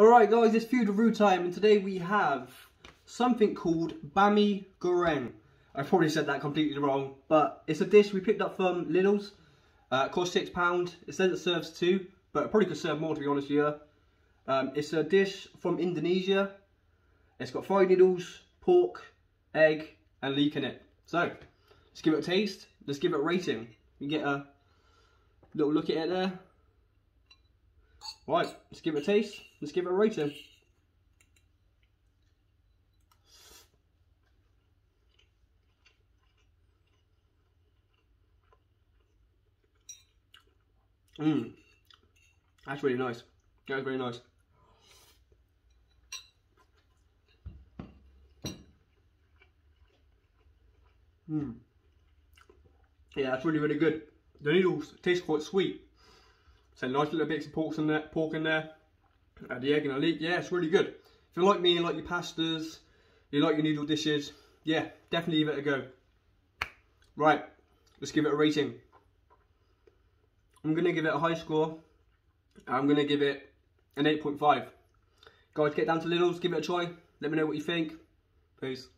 Alright guys, it's food review time and today we have something called Bami Goreng. I probably said that completely wrong, but it's a dish we picked up from Lidl's. Uh, it costs £6. It says it serves two, but it probably could serve more to be honest with you. Um, it's a dish from Indonesia. It's got fried noodles, pork, egg and leek in it. So, let's give it a taste. Let's give it a rating. You get a little look at it there. Right, let's give it a taste. Let's give it a rating. Mmm. That's really nice. That's really nice. Mmm. Yeah, that's really, really good. The noodles taste quite sweet. So nice little bits of pork in there, pork in there. Add the egg and a leek. Yeah, it's really good. If you like me, you like your pastas, you like your noodle dishes, yeah, definitely give it a go. Right, let's give it a rating. I'm going to give it a high score. I'm going to give it an 8.5. Guys, get down to Lidl's, give it a try. Let me know what you think. Peace.